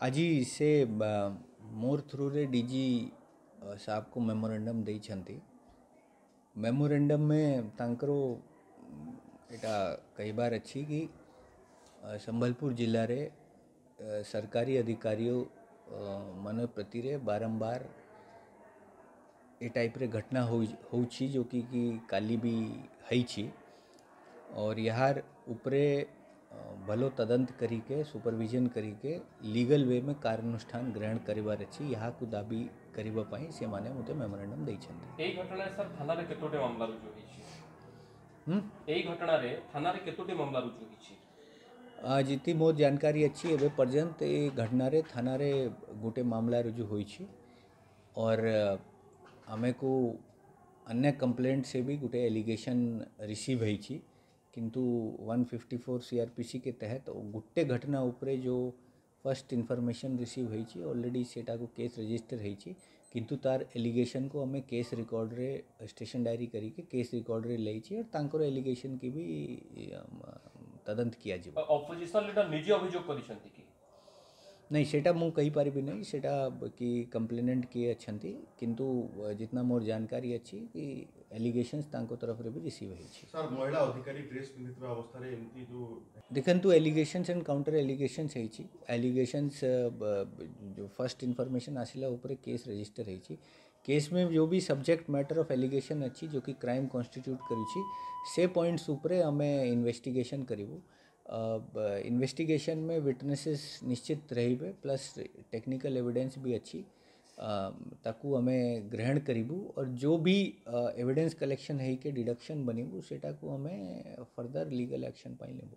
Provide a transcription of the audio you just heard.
आज से मोर through D साहब को मेमोरांडम दे मेमोरांडम में एटा कई बार अच्छी कि संबलपुर ज़िले रे सरकारी अधिकारी मन प्रति बारंबार ए टाइप रे घटना हो जो कि काली भी है और यार ऊपर भलो तदंत करी के सुपरविजन करी के लीगल वे में कार्यानुष्ठान ग्रहण करिवार अछि यहा को दाबी करिवा पई से माने मेमोरेंडम दै सर थाना रे केतोटे मामला रुजु आज इति मोर जानकारी अच्छी एबे पर्यंत ए घटना रे थाना रे गुटे मामला रुजु होई छि। और हमें को अन्य कंप्लेंट से भी गोटे एलिगेशन रिसीव होई किंतु 154 सीआरपीसी के तहत गुट्टे घटना उपरे जो फ़र्स्ट इनफर्मेशन रिसीव होती ऑलरेडी सेटा केस रजिस्टर होती किंतु तार एलिगेशन को हमें केस रिकॉर्ड रे स्टेशन डायरी करके केस रिकॉर्ड रे ले और तांकर एलिगेशन की भी तदंत किया जीव ऑपोजिशन लीडर निजी अभियोग करिसेंती नहीं सेटा मु कही पारि नहीं। सेटा कि कंप्लेनेंट किए अच्छा किंतु जितना मोर जानकारी अच्छी कि एलिगेशंस तरफ़ रे भी रिसीव हो देखो सर महिला एंड काउंटर एलिगेशंस होई जो फ़र्स्ट इंफॉर्मेशन आसला ऊपर केस रजिस्टर होई केस में जो भी सब्जेक्ट मैटर ऑफ़ एलिगेशन अच्छी जो कि क्राइम कॉन्स्टिट्यूट कर छी से पॉइंट्स ऊपर हमें इन्वेस्टिगेशन करिवू। इन्वेस्टिगेशन में विटनेसेस निश्चित रहीबे प्लस टेक्निकल एविडेंस भी अच्छी ताकू हमें ग्रहण करीबू, और जो भी एविडेंस कलेक्शन है के डिडक्शन बनीबू सेटा को हमें फर्दर लीगल एक्शन पाई लेबू।